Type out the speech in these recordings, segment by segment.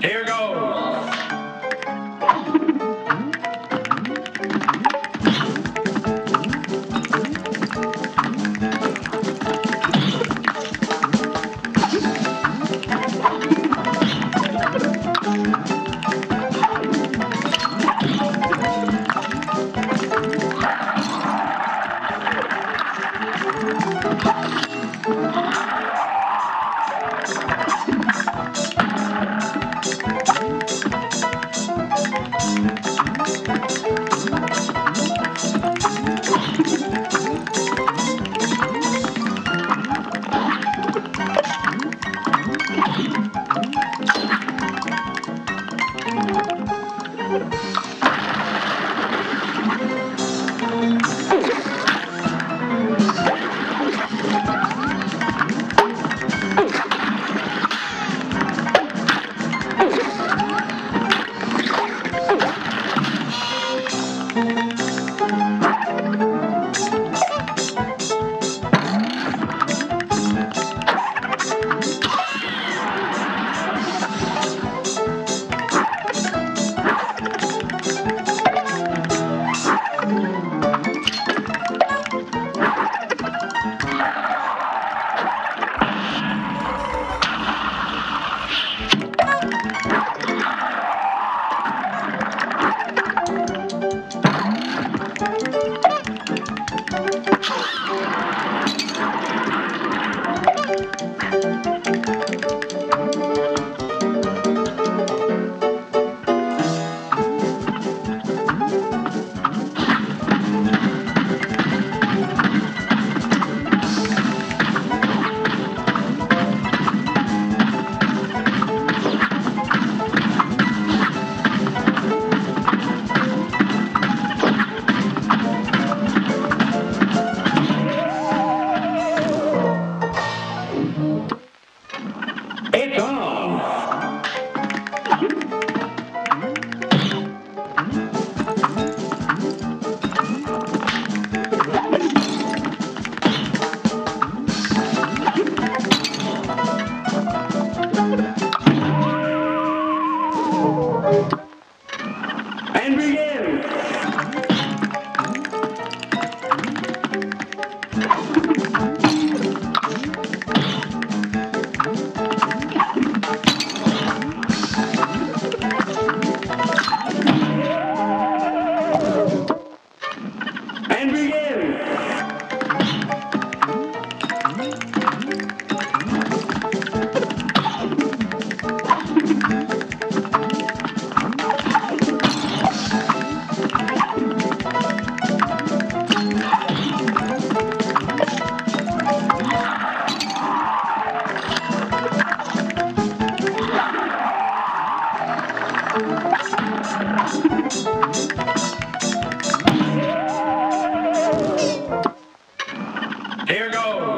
Here goes. And begin. Here goes.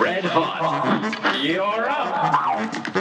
red hot. You're up.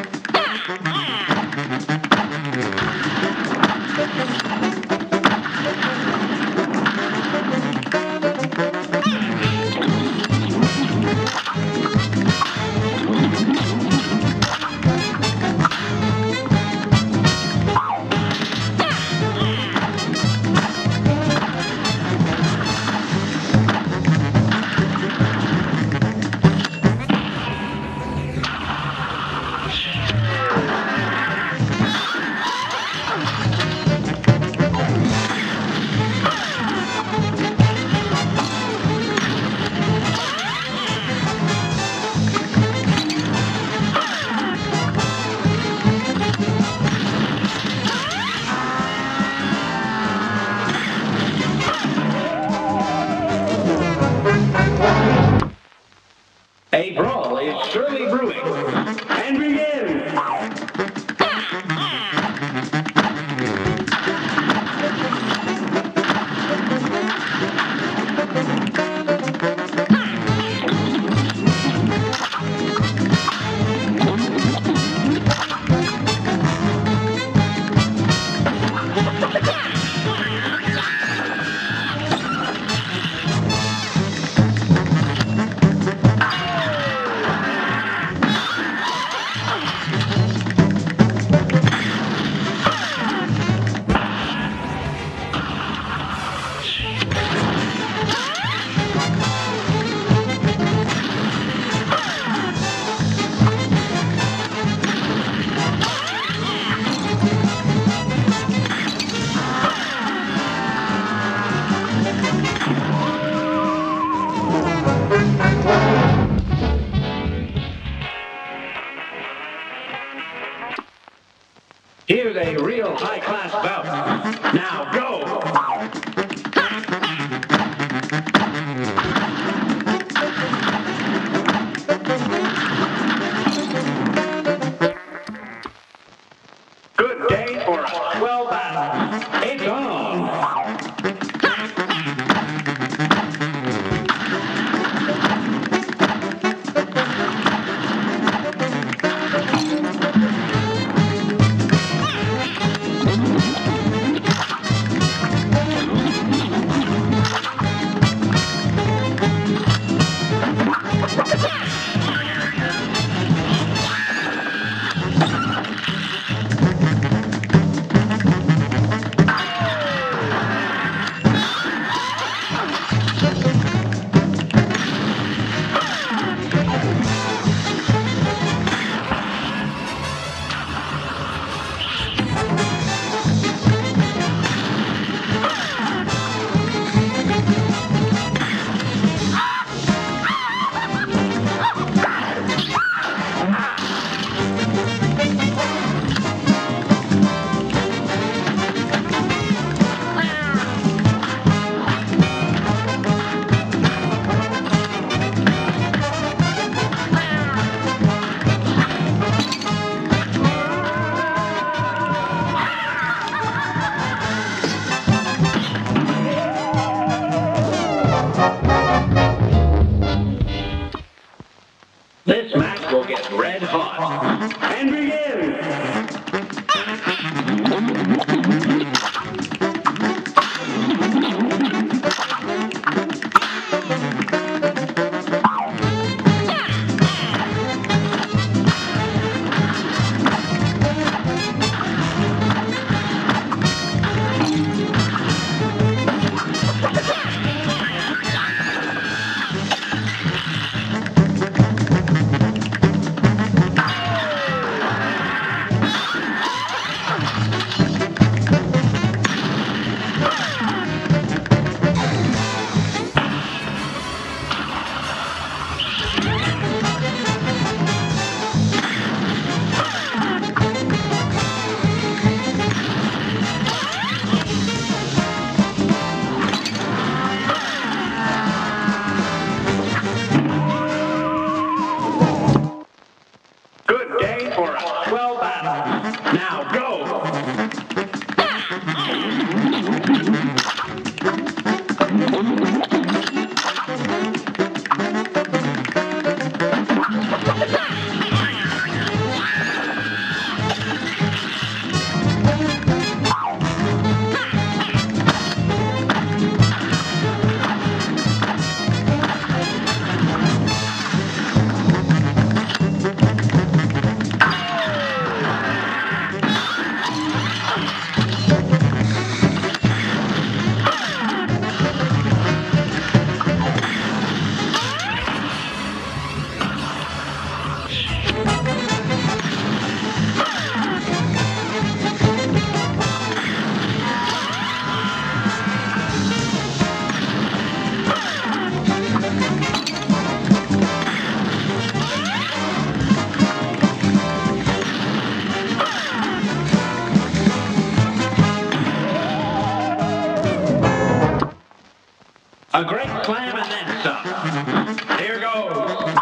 A great slam and then some. Here goes.